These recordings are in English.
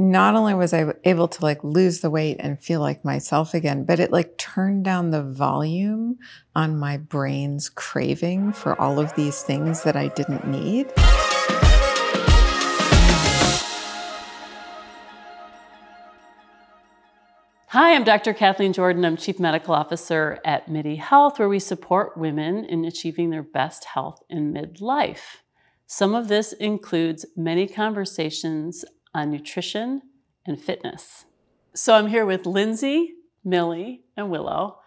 not only was I able to like lose the weight and feel like myself again, but it like turned down the volume on my brain's craving for all of these things that I didn't need. Hi, I'm Dr. Kathleen Jordan. I'm Chief Medical Officer at Midi Health, where we support women in achieving their best health in midlife. Some of this includes many conversations on nutrition and fitness. So I'm here with Lindsay, Millie, and Willow.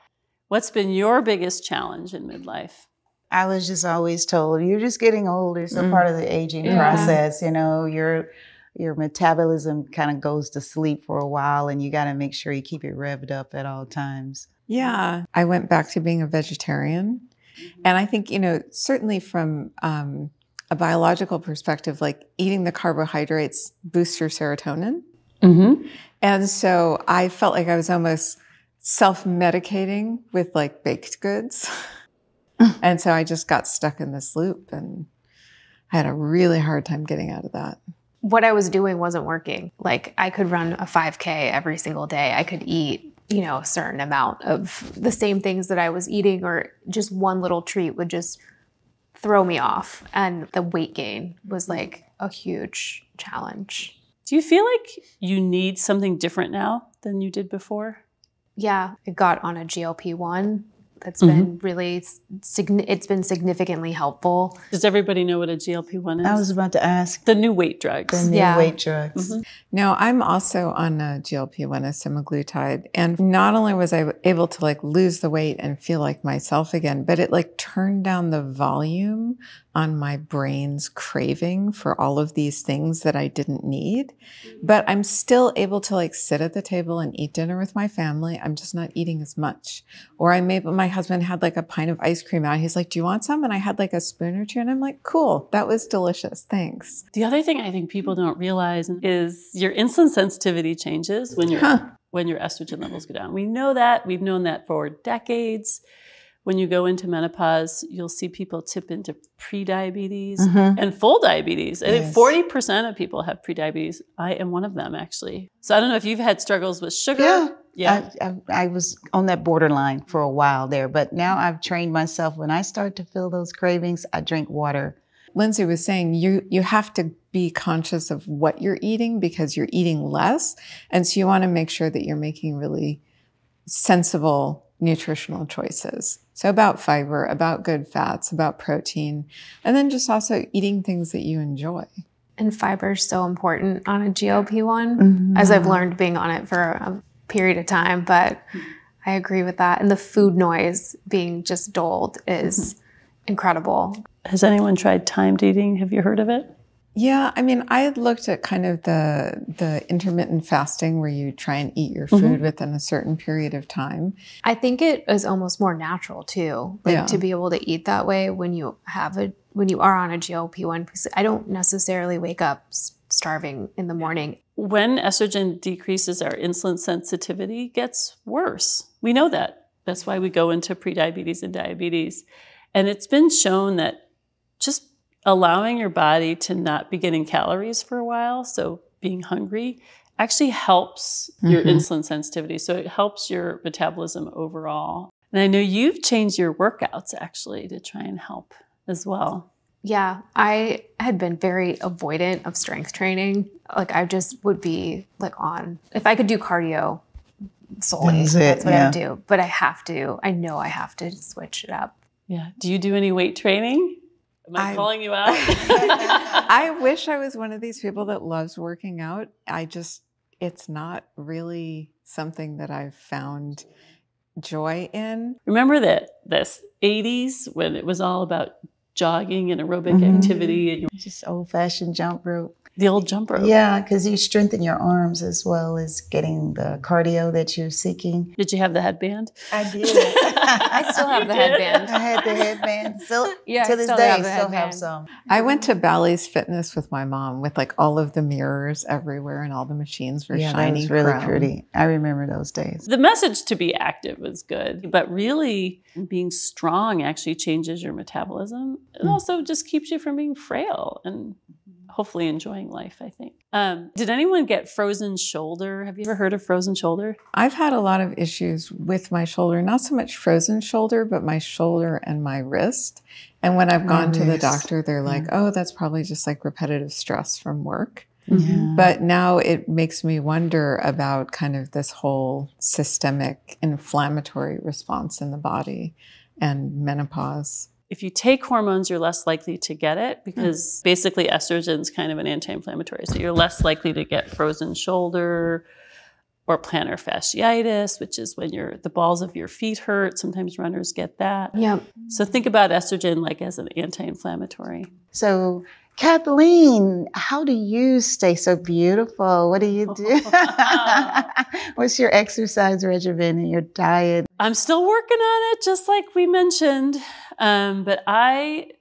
What's been your biggest challenge in midlife? I was just always told you're just getting older. It's a mm. part of the aging yeah. process. You know, your your metabolism kind of goes to sleep for a while, and you got to make sure you keep it revved up at all times. Yeah, I went back to being a vegetarian, mm-hmm. and I think you know certainly from um, a biological perspective, like eating the carbohydrates boosts your serotonin. Mm-hmm. And so I felt like I was almost self medicating with like baked goods. and so I just got stuck in this loop and I had a really hard time getting out of that. What I was doing wasn't working. Like I could run a 5K every single day. I could eat, you know, a certain amount of the same things that I was eating, or just one little treat would just throw me off. And the weight gain was mm. like a huge challenge. Do you feel like you need something different now than you did before? Yeah, I got on a GLP 1 that's mm-hmm. been really it's been significantly helpful. Does everybody know what a GLP-1 is? I was about to ask. The new weight drugs. The new yeah. weight drugs. Mm-hmm. No, I'm also on a GLP-1, a semaglutide, and not only was I able to like lose the weight and feel like myself again, but it like turned down the volume on my brain's craving for all of these things that I didn't need. But I'm still able to like sit at the table and eat dinner with my family. I'm just not eating as much. Or I may, my husband had like a pint of ice cream out. He's like, Do you want some? And I had like a spoon or two. And I'm like, Cool, that was delicious. Thanks. The other thing I think people don't realize is your insulin sensitivity changes when, you huh. when your estrogen levels go down. We know that. We've known that for decades when you go into menopause, you'll see people tip into prediabetes mm-hmm. and full diabetes. I think 40% of people have prediabetes. I am one of them, actually. So I don't know if you've had struggles with sugar. Yeah. Yeah. I, I, I was on that borderline for a while there, but now I've trained myself. When I start to feel those cravings, I drink water. Lindsay was saying you you have to be conscious of what you're eating because you're eating less, and so you want to make sure that you're making really sensible nutritional choices. So, about fiber, about good fats, about protein, and then just also eating things that you enjoy. And fiber is so important on a GLP one, mm-hmm. as I've learned being on it for a period of time. But I agree with that. And the food noise being just doled is mm-hmm. incredible. Has anyone tried timed eating? Have you heard of it? Yeah, I mean, I had looked at kind of the the intermittent fasting where you try and eat your food mm-hmm. within a certain period of time. I think it is almost more natural too, like yeah. to be able to eat that way when you have a when you are on a GLP one. Because I don't necessarily wake up starving in the morning. When estrogen decreases, our insulin sensitivity gets worse. We know that. That's why we go into prediabetes and diabetes, and it's been shown that just allowing your body to not be getting calories for a while, so being hungry, actually helps your mm-hmm. insulin sensitivity. So it helps your metabolism overall. And I know you've changed your workouts actually to try and help as well. Yeah, I had been very avoidant of strength training. Like I just would be like on if I could do cardio solely, that's, that's what yeah. I would do. But I have to. I know I have to switch it up. Yeah. Do you do any weight training? Am I, I calling you out? I wish I was one of these people that loves working out. I just, it's not really something that I've found joy in. Remember that this 80s when it was all about jogging and aerobic mm-hmm. activity and just old fashioned jump rope. The old jump rope. Yeah, because you strengthen your arms as well as getting the cardio that you're seeking. Did you have the headband? I did. I still have the headband. I had the headband. Still, yeah, to this day, I still headband. have some. I went to Bally's Fitness with my mom with like all of the mirrors everywhere and all the machines were yeah, shiny. Yeah, was really chrome. pretty. I remember those days. The message to be active was good, but really being strong actually changes your metabolism. It mm. also just keeps you from being frail and hopefully enjoying life, I think. Um, did anyone get frozen shoulder? Have you ever heard of frozen shoulder? I've had a lot of issues with my shoulder, not so much frozen shoulder, but my shoulder and my wrist. And when I've My gone to the doctor, they're like, Yeah. oh, that's probably just like repetitive stress from work. Yeah. But now it makes me wonder about kind of this whole systemic inflammatory response in the body and menopause. If you take hormones, you're less likely to get it because mm. basically estrogen is kind of an anti inflammatory. So you're less likely to get frozen shoulder or plantar fasciitis, which is when your the balls of your feet hurt. Sometimes runners get that. Yep. So think about estrogen like as an anti inflammatory. So, Kathleen, how do you stay so beautiful? What do you do? What's your exercise regimen and your diet? I'm still working on it, just like we mentioned. Um, but I,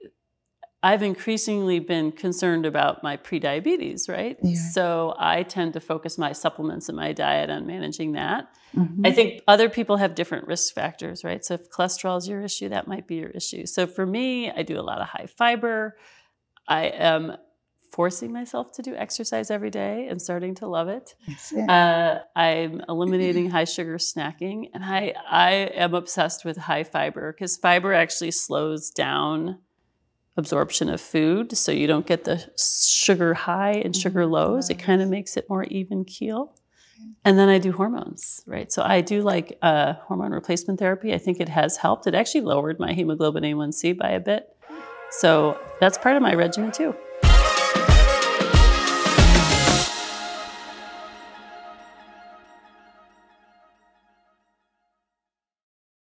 I've increasingly been concerned about my prediabetes, right? Yeah. So I tend to focus my supplements and my diet on managing that. Mhm. I think other people have different risk factors, right? So if cholesterol is your issue, that might be your issue. So for me, I do a lot of high fiber. I am forcing myself to do exercise every day and starting to love it. Uh, I'm eliminating high sugar snacking, and I I am obsessed with high fiber because fiber actually slows down absorption of food, so you don't get the sugar high and sugar lows. It kind of makes it more even keel. And then I do hormones, right? So I do like uh, hormone replacement therapy. I think it has helped. It actually lowered my hemoglobin A1C by a bit. So that's part of my regimen too.